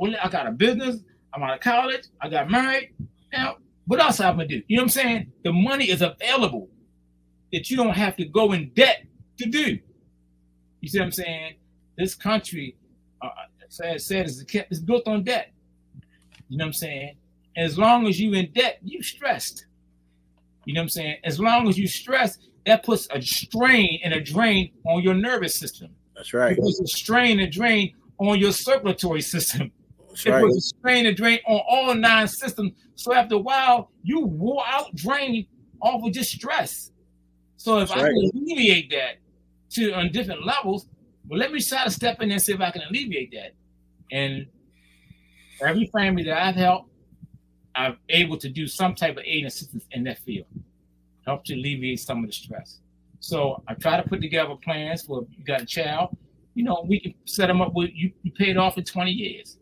I got a business. I'm out of college. I got married. Now, what else I'm gonna do? You know what I'm saying? The money is available that you don't have to go in debt to do. You see what I'm saying? This country, uh, sad, said, is it's built on debt. You know what I'm saying? As long as you in debt, you stressed. You know what I'm saying? As long as you stress, that puts a strain and a drain on your nervous system. That's right. It puts a strain and drain on your circulatory system. That's it right. puts a strain and drain on all nine systems. So after a while, you wore out, drained off of just stress. So if That's I right. can alleviate that to on different levels, well, let me try to step in and see if I can alleviate that. And every family that I've helped, I'm able to do some type of aid and assistance in that field, help to alleviate some of the stress. So I try to put together plans for if you got a child, you know, we can set them up with you, you pay it off in 20 years.